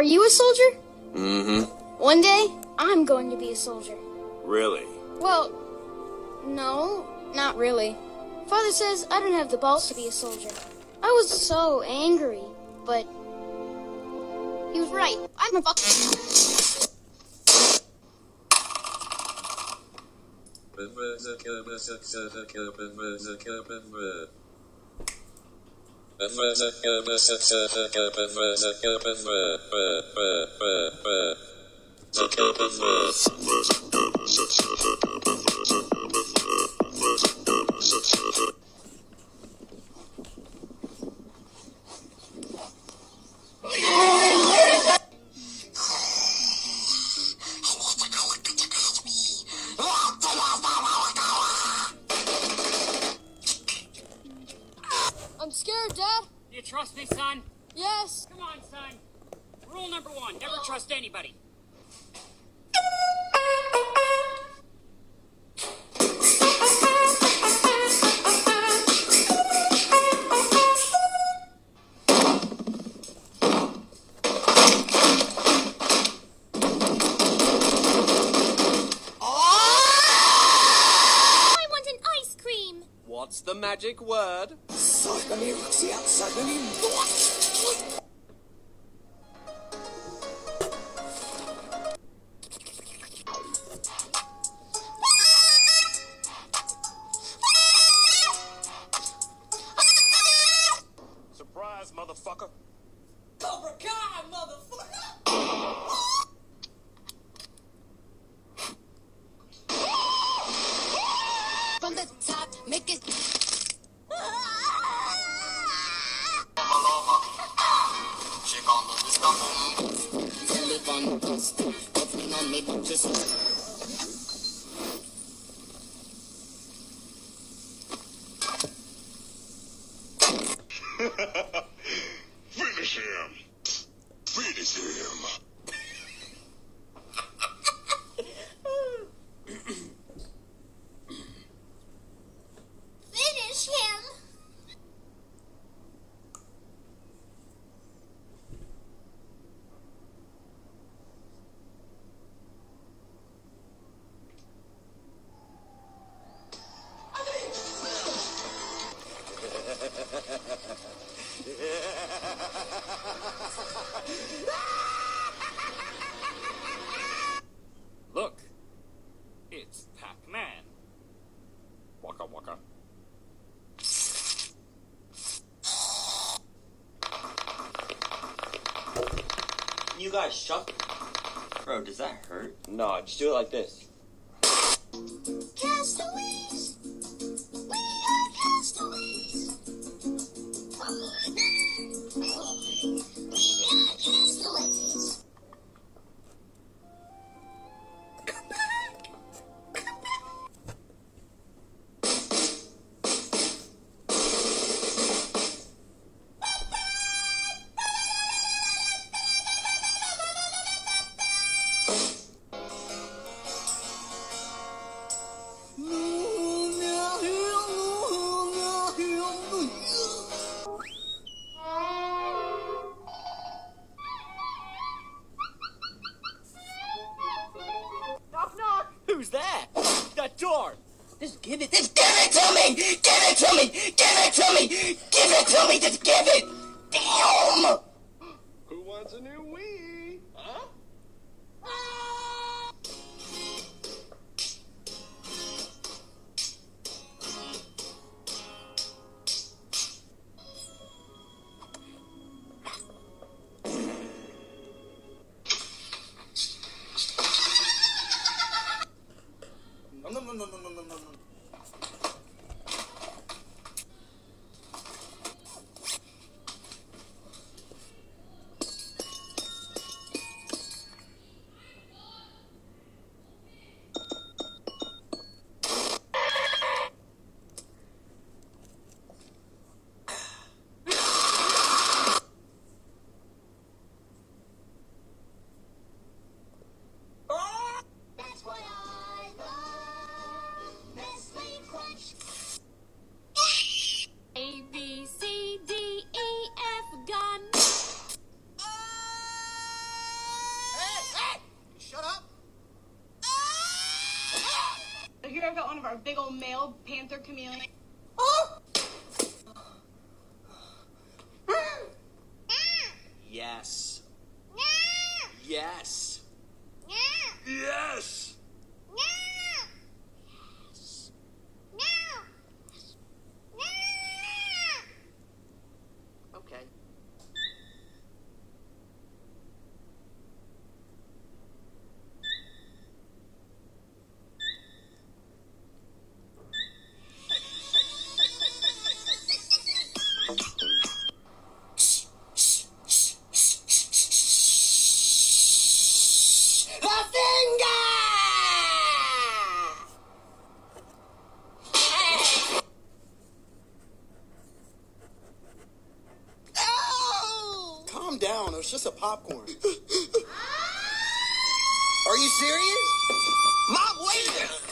Are you a soldier? Mm-hmm. One day, I'm going to be a soldier. Really? Well, no, not really. Father says I don't have the balls to be a soldier. I was so angry, but he was right. I'm a fuck. I'm trust me, son? Yes. Come on, son. Rule number one never trust anybody. What's the magic word? Surprise, motherfucker. Finish him. Finish him. You guys shut. Bro, does that hurt? No, just do it like this. Just give got one of our big old male panther chameleons. Calm down. It was just a popcorn. Are you serious? Mom, wait a minute.